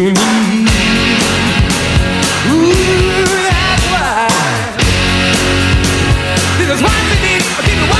you need. Ooh, that's why. This is why we need.